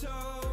show.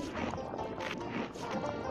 Thank you.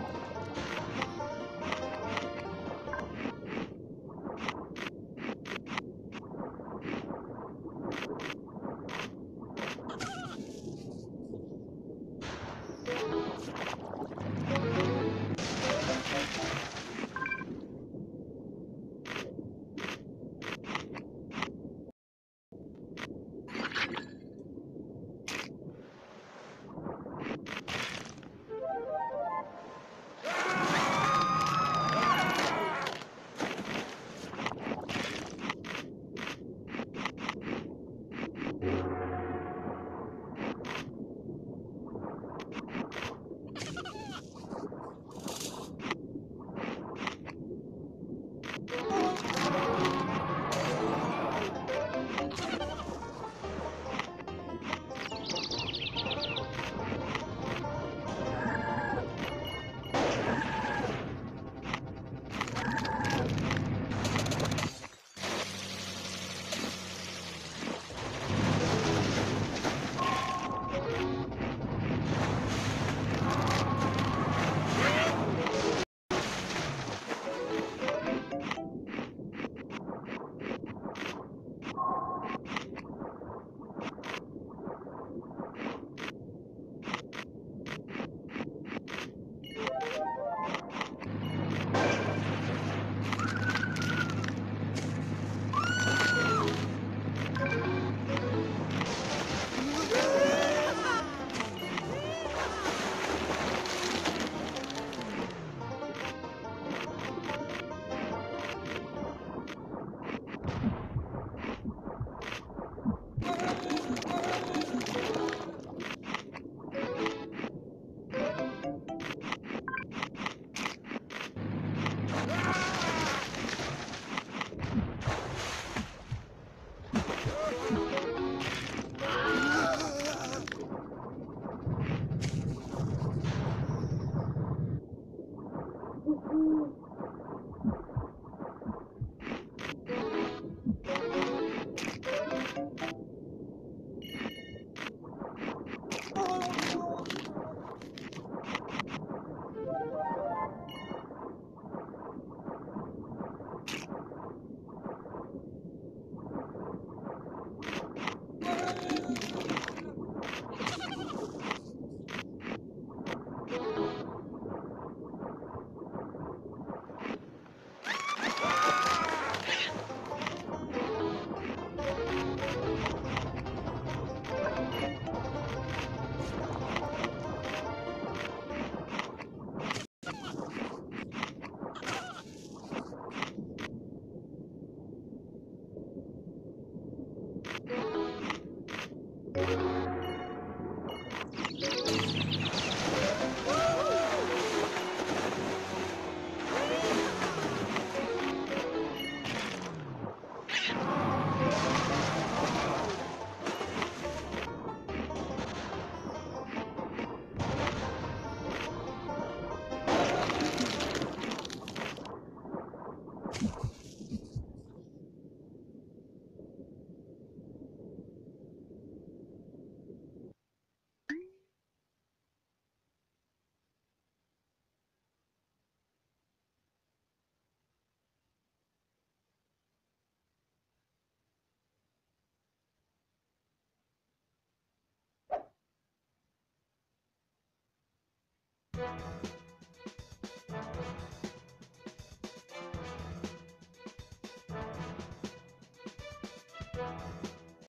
Thank